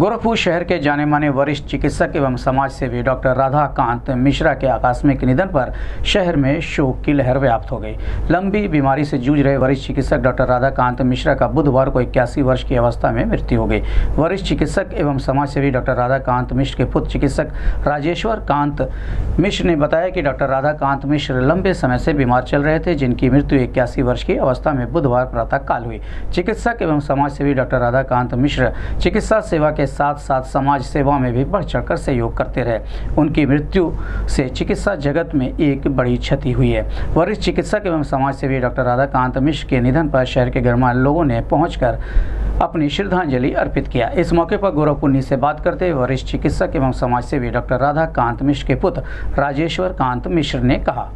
गोरखपुर शहर के जाने माने वरिष्ठ चिकित्सक एवं समाज सेवी डॉक्टर राधाकांत मिश्रा के आकस्मिक निधन पर शहर में शोक की लहर व्याप्त हो गई। लंबी बीमारी से जूझ रहे वरिष्ठ चिकित्सक डॉक्टर राधाकांत मिश्रा का बुधवार को इक्यासी वर्ष की अवस्था में मृत्यु हो गई। वरिष्ठ चिकित्सक एवं समाज सेवी डॉक्टर राधाकांत मिश्र के पुत्र चिकित्सक राजेश्वर कांत मिश्र ने बताया कि डॉक्टर राधाकांत मिश्र लंबे समय से बीमार चल रहे थे, जिनकी मृत्यु इक्यासी वर्ष की अवस्था में बुधवार प्रातः काल हुई। चिकित्सक एवं समाज सेवी डॉक्टर राधाकांत मिश्र चिकित्सा सेवा के साथ साथ समाज सेवा में भी बढ़ चढ़कर सहयोग करते रहे। उनकी मृत्यु से चिकित्सा जगत में एक बड़ी क्षति हुई है। वरिष्ठ चिकित्सक एवं समाज सेवी डॉक्टर राधाकांत मिश्र के निधन पर शहर के गणमान्य लोगों ने पहुंचकर अपनी श्रद्धांजलि अर्पित किया। इस मौके पर गौरवपुन्नी से बात करते हुए वरिष्ठ चिकित्सक एवं समाज सेवी डॉक्टर राधाकांत मिश्र के पुत्र राजेश्वर कांत मिश्र ने कहा।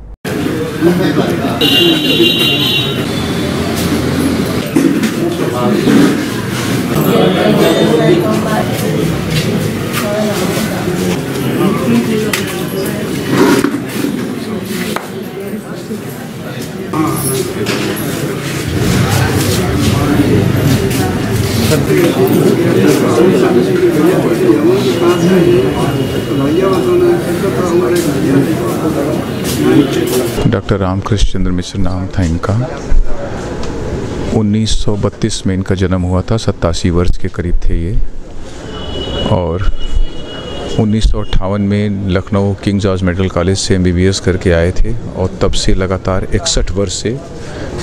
डॉक्टर रामकृष्ण चंद्र मिश्र नाम था इनका। 1932 में इनका जन्म हुआ था, सत्तासी वर्ष के करीब थे ये। और उन्नीस सौ अट्ठावन में Lucknow King George Medical College से एमबीबीएस करके आए थे और तब से लगातार इकसठ वर्ष से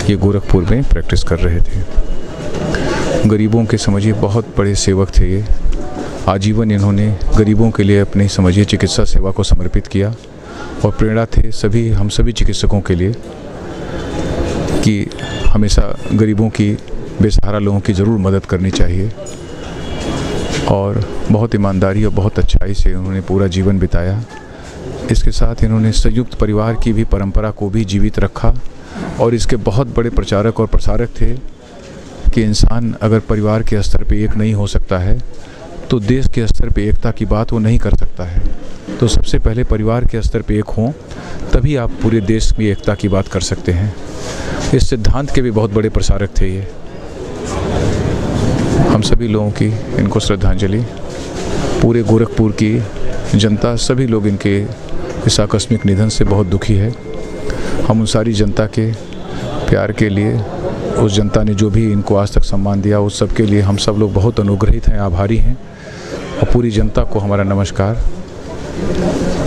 ये गोरखपुर में प्रैक्टिस कर रहे थे। गरीबों के समझिए बहुत बड़े सेवक थे ये। आजीवन इन्होंने गरीबों के लिए अपनी समझिए चिकित्सा सेवा को समर्पित किया और प्रेरणा थे सभी, हम सभी चिकित्सकों के लिए कि हमेशा गरीबों की, बेसहारा लोगों की ज़रूर मदद करनी चाहिए। और बहुत ईमानदारी और बहुत अच्छाई से उन्होंने पूरा जीवन बिताया। इसके साथ इन्होंने संयुक्त परिवार की भी परंपरा को भी जीवित रखा और इसके बहुत बड़े प्रचारक और प्रसारक थे कि इंसान अगर परिवार के स्तर पे एक नहीं हो सकता है तो देश के स्तर पे एकता की बात वो नहीं कर सकता है। तो सबसे पहले परिवार के स्तर पे एक हों, तभी आप पूरे देश की एकता की बात कर सकते हैं। इस सिद्धांत के भी बहुत बड़े प्रसारक थे ये। हम सभी लोगों की इनको श्रद्धांजलि। पूरे गोरखपुर की जनता, सभी लोग इनके इस आकस्मिक निधन से बहुत दुखी है। हम उन सारी जनता के प्यार के लिए, उस जनता ने जो भी इनको आज तक सम्मान दिया, उस सब के लिए हम सब लोग बहुत अनुग्रहित हैं, आभारी हैं। और पूरी जनता को हमारा नमस्कार।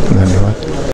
धन्यवाद।